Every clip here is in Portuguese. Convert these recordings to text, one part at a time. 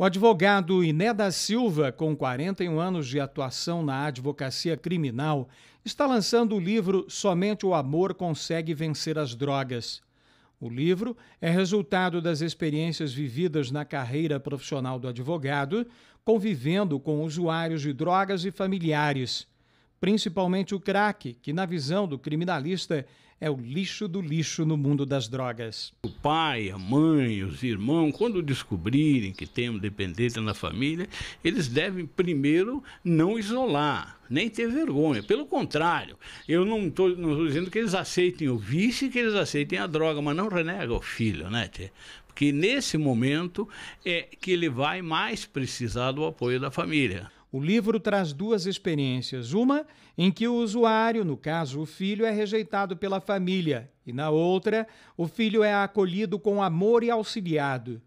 O advogado Iné da Silva, com 41 anos de atuação na advocacia criminal, está lançando o livro Somente o Amor Consegue Vencer as Drogas. O livro é resultado das experiências vividas na carreira profissional do advogado, convivendo com usuários de drogas e familiares principalmente o crack, que, na visão do criminalista, é o lixo do lixo no mundo das drogas. O pai, a mãe, os irmãos, quando descobrirem que tem um dependente na família, eles devem primeiro não isolar, nem ter vergonha. Pelo contrário, eu não estou dizendo que eles aceitem o vício que eles aceitem a droga, mas não renega o filho, né, tia? Porque nesse momento é que ele vai mais precisar do apoio da família. O livro traz duas experiências. Uma em que o usuário, no caso o filho, é rejeitado pela família, e na outra, o filho é acolhido com amor e auxiliado.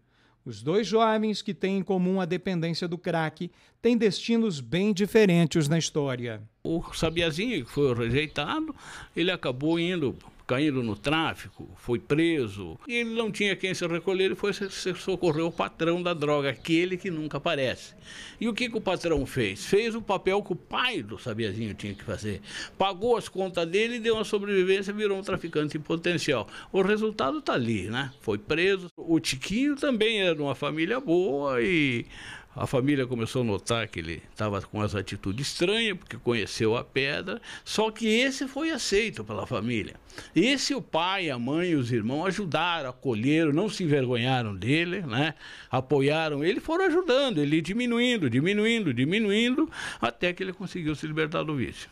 Os dois jovens que têm em comum a dependência do crack têm destinos bem diferentes na história. O Sabiazinho, que foi rejeitado, ele acabou indo caindo no tráfico, foi preso. E ele não tinha quem se recolher e foi socorrer o patrão da droga, aquele que nunca aparece. E o que, que o patrão fez? Fez o papel que o pai do Sabiazinho tinha que fazer. Pagou as contas dele, deu uma sobrevivência virou um traficante em potencial. O resultado está ali, né? Foi preso. O Tiquinho também era de uma família boa e a família começou a notar que ele estava com as atitudes estranhas, porque conheceu a pedra, só que esse foi aceito pela família. Esse o pai, a mãe e os irmãos ajudaram, acolheram, não se envergonharam dele, né? apoiaram ele, foram ajudando, ele diminuindo, diminuindo, diminuindo, até que ele conseguiu se libertar do vício.